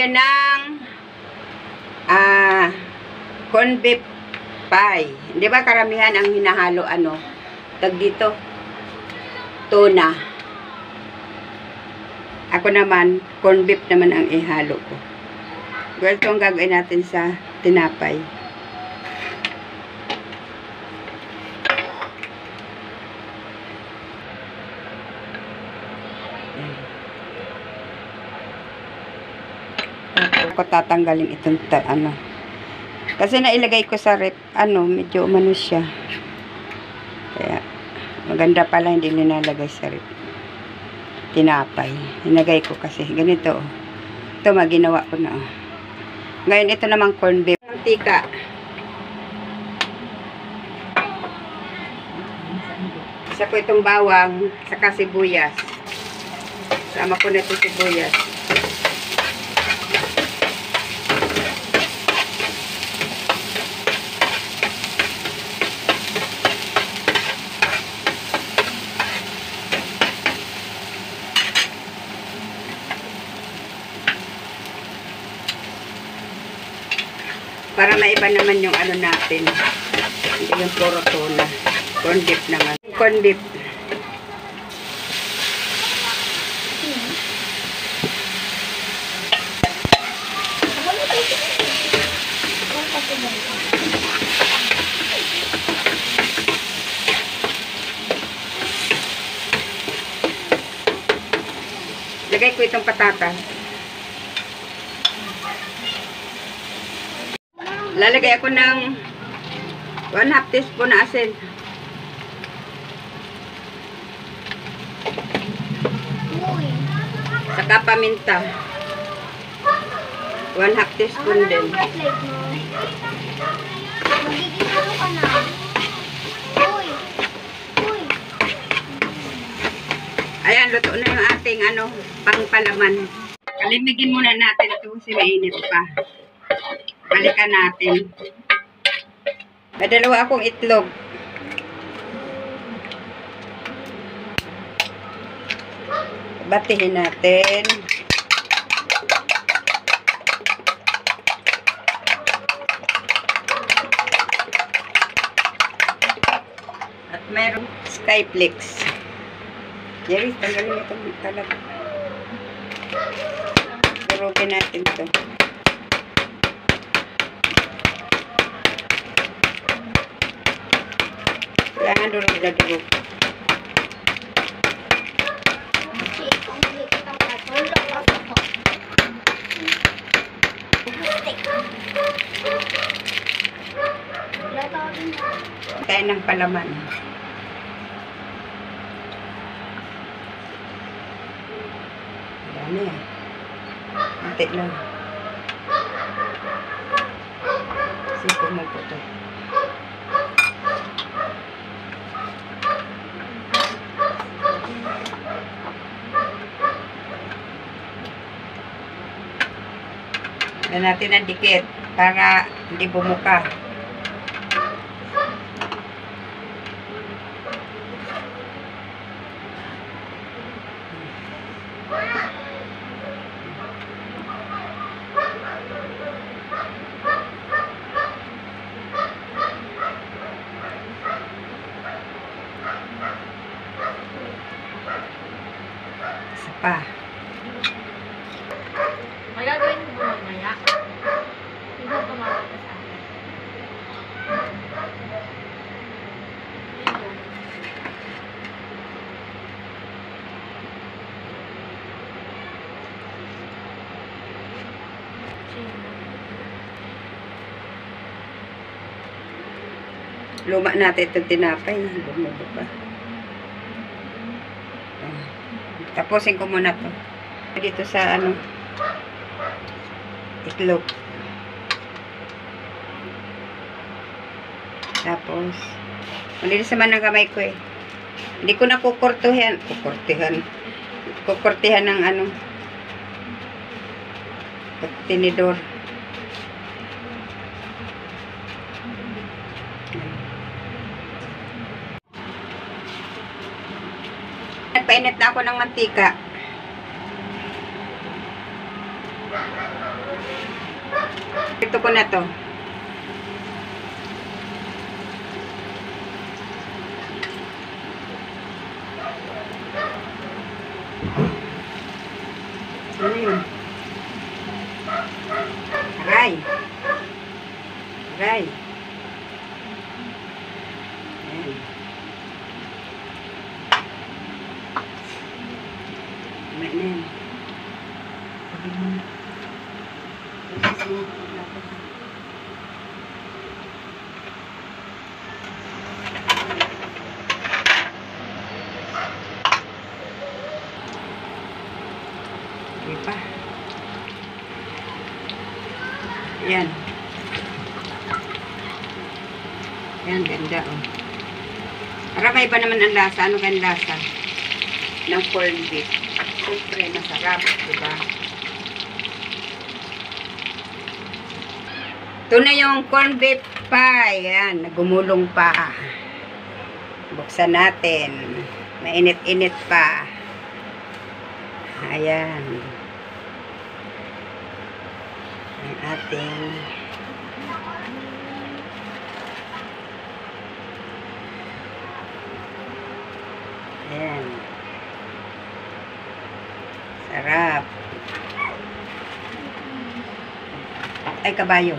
tayo ng ah corn beef pie. Di ba karamihan ang hinahalo ano? Tag dito. Tuna. Ako naman, corn beef naman ang ihalo ko. Well, ito ang gagawin natin sa tinapay. Ko tatanggalin itong ta- ano. Kasi nailagay ko sa rep, ano, medyo umano siya. Kaya, maganda pala hindi nilalagay sa rep. Tinapay. Nilagay ko kasi. Ganito, oh. Ito, maginawa ko na, oh. Ngayon, ito namang corn beef. Mantika. Isa ko itong bawang, saka sibuyas. Sama ko na ito sibuyas. Para maiba naman yung ano natin. Hindi yung puro tuna. Corn beef naman. Corn beef. Lagay ko itong patatas. Lalagay ako ng 1 half teaspoon na asin. Saka paminta. 1 half teaspoon din. Magiging ka na? Ayan, luto na yung ating ano, pangpalaman. Kalimigin muna natin ito kasi mainit pa. Balikan natin. May dalawa akong itlog. Batihin natin. At mayroong Skyflix. Jerry, tanggalin itong talaga. Durugin natin ito. Ako. Stick. Latawin mo. Tayo ng palaman. Dami ah. Ante lang. Sipo mo po ito. Yan natin ang dikit para hindi bumuka. Pa. May gagawin mo ba mamaya? Hindi mo tumawag ka sa akin. Luma natin itong tinapay. Bumubo pa. Ah. Tapusin ko muna to. Dito sa ano, itlog. Tapos, malinis naman ang kamay ko eh. Hindi ko na kukurtuhan. Kukurtihan. Kukurtihan ng ano, tinidor. nagpainit na ako ng mantika. Ito ko na to. Ayan. Ayan, ganda oh. Para may iba naman ang lasa. Ano kang lasa? Ng corned beef. Siyempre, masarap, di ba? Ito na yung corned beef pie. Ayan, nagumulong pa. Buksan natin. Mainit-init pa. Ayan. Ating Ayan. Sarap. Ay, kabayo.